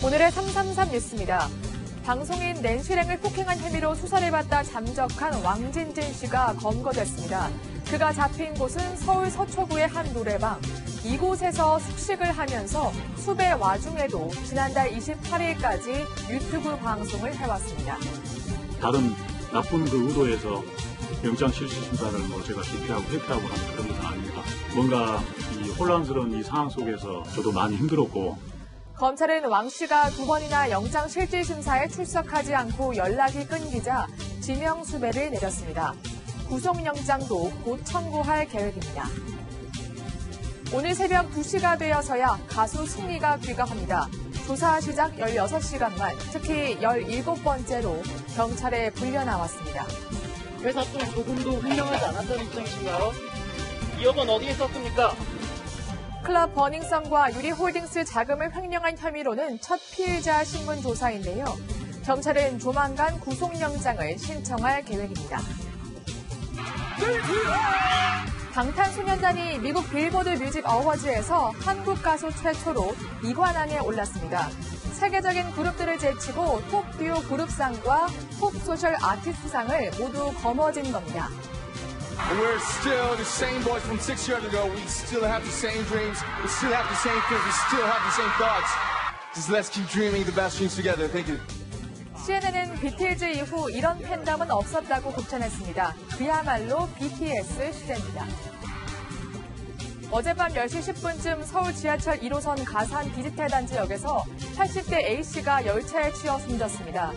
오늘의 333 뉴스입니다. 방송인 낸시랭을 폭행한 혐의로 수사를 받다 잠적한 왕진진 씨가 검거됐습니다. 그가 잡힌 곳은 서울 서초구의 한 노래방. 이곳에서 숙식을 하면서 수배 와중에도 지난달 28일까지 유튜브 방송을 해왔습니다. 다른 나쁜 그 의도에서 영장 실시 심사를 뭐 제가 실패하고 회피하고 하는 그런 것은 아닙니다. 뭔가 이 혼란스러운 이 상황 속에서 저도 많이 힘들었고 검찰은 왕 씨가 두 번이나 영장 실질 심사에 출석하지 않고 연락이 끊기자 지명 수배를 내렸습니다. 구속영장도 곧 청구할 계획입니다. 오늘 새벽 2시가 되어서야 가수 승리가 귀가합니다. 조사 시작 16시간만, 특히 17번째로 경찰에 불려 나왔습니다. 회사 쪽 조금도 횡령하지 않았다는 입장이신가요? 2억원 어디에 썼습니까? 클럽 버닝썬과 유리홀딩스 자금을 횡령한 혐의로는 첫 피의자 신문 조사인데요. 경찰은 조만간 구속영장을 신청할 계획입니다. 방탄소년단이 미국 빌보드 뮤직 어워즈에서 한국 가수 최초로 이관왕에 올랐습니다. 세계적인 그룹들을 제치고 톱 듀오 그룹상과 톱 소셜 아티스트상을 모두 거머쥔 겁니다. And we're still the same boys from six years ago. We still have the same dreams. We still have the same fears. We still have the same thoughts. Just let's keep dreaming the best dreams together. Thank you. CNN은 비틀즈 이후 이런 팬덤은 없었다고 극찬했습니다. 그야말로 BTS 시대입니다. 어젯밤 10시 10분쯤 서울 지하철 1호선 가산 디지털 단지역에서 80대 A씨가 열차에 치여 숨졌습니다.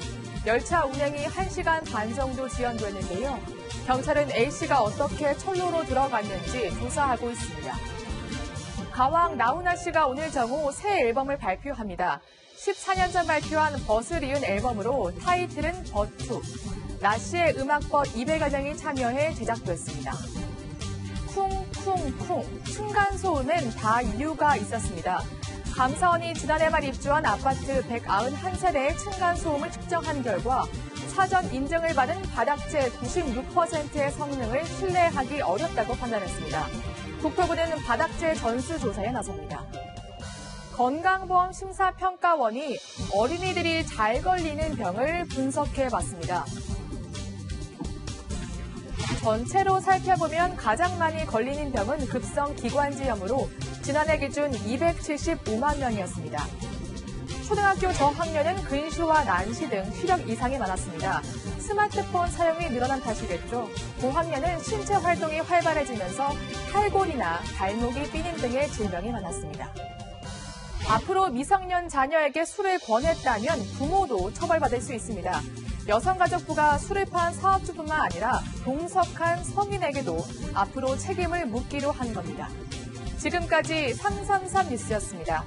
열차 운행이 1시간 반 정도 지연됐는데요. 경찰은 A씨가 어떻게 철로로 들어갔는지 조사하고 있습니다. 가왕 나훈아 씨가 오늘 정오 새 앨범을 발표합니다. 14년 전 발표한 벗을 이은 앨범으로 타이틀은 버투. 나 씨의 음악벗 200여 명이 참여해 제작됐습니다. 쿵쿵쿵 층간소음엔 다 이유가 있었습니다. 감사원이 지난해 말 입주한 아파트 191세대의 층간 소음을 측정한 결과 사전 인증을 받은 바닥재 96%의 성능을 신뢰하기 어렵다고 판단했습니다. 국토부는 바닥재 전수 조사에 나섭니다. 건강보험 심사평가원이 어린이들이 잘 걸리는 병을 분석해 봤습니다. 전체로 살펴보면 가장 많이 걸리는 병은 급성 기관지염으로 지난해 기준 275만 명이었습니다. 초등학교 저학년은 근시와 난시 등 시력 이상이 많았습니다. 스마트폰 사용이 늘어난 탓이겠죠. 고학년은 신체 활동이 활발해지면서 탈골이나 발목이 삐님 등의 질병이 많았습니다. 앞으로 미성년 자녀에게 술을 권했다면 부모도 처벌받을 수 있습니다. 여성가족부가 술을 판 사업주뿐만 아니라 동석한 성인에게도 앞으로 책임을 묻기로 한 겁니다. 지금까지 333 뉴스였습니다.